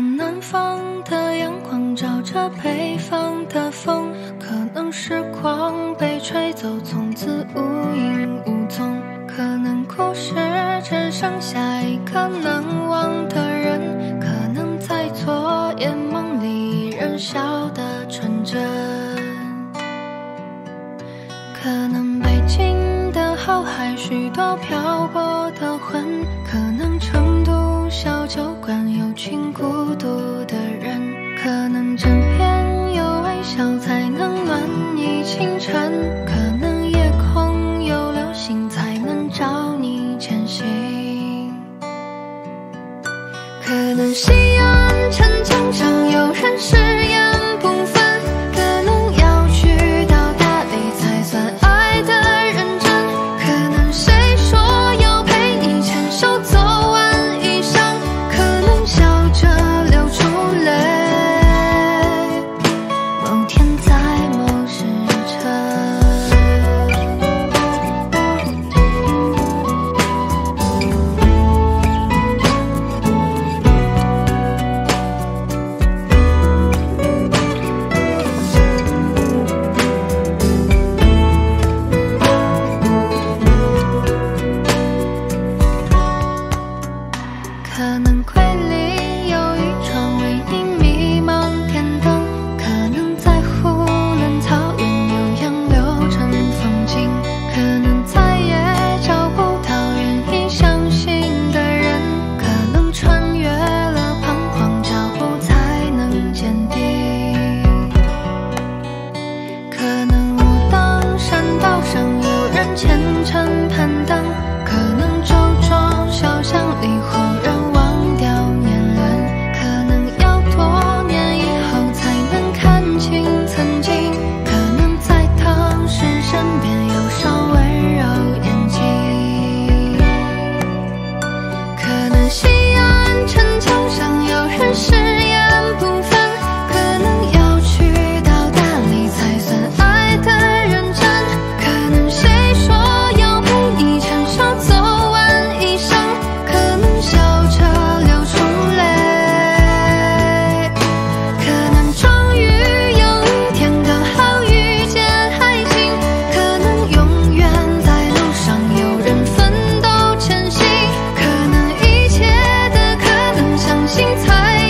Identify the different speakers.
Speaker 1: 南方的阳光照着北方的风，可能时光被吹走，从此无影无踪。可能故事只剩下一个难忘的人，可能在昨夜梦里仍笑得纯真。可能北京的后海许多漂泊的魂，可能成都小酒馆有群孤。可能暖你清晨，可能夜空有流星才能照你前行。可能西安城墙。前尘攀登，可能周庄小巷里忽然忘掉年轮，可能要多年以后才能看清曾。tight